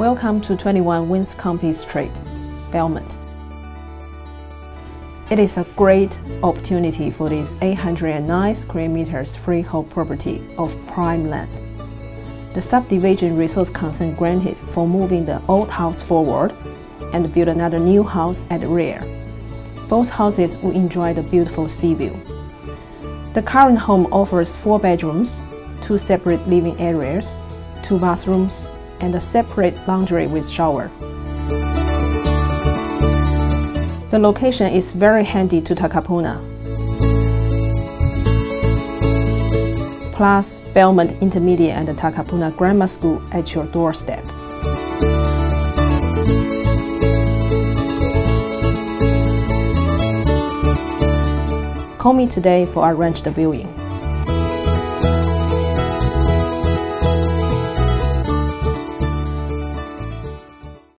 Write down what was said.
Welcome to 21 Winscombe Street, Belmont. It is a great opportunity for this 809 square meters freehold property of prime land. The subdivision resource consent granted for moving the old house forward and build another new house at the rear. Both houses will enjoy the beautiful sea view. The current home offers four bedrooms, two separate living areas, two bathrooms, and a separate laundry with shower. The location is very handy to Takapuna. Plus, Belmont Intermediate and Takapuna Grammar School at your doorstep. Call me today for arranged viewing.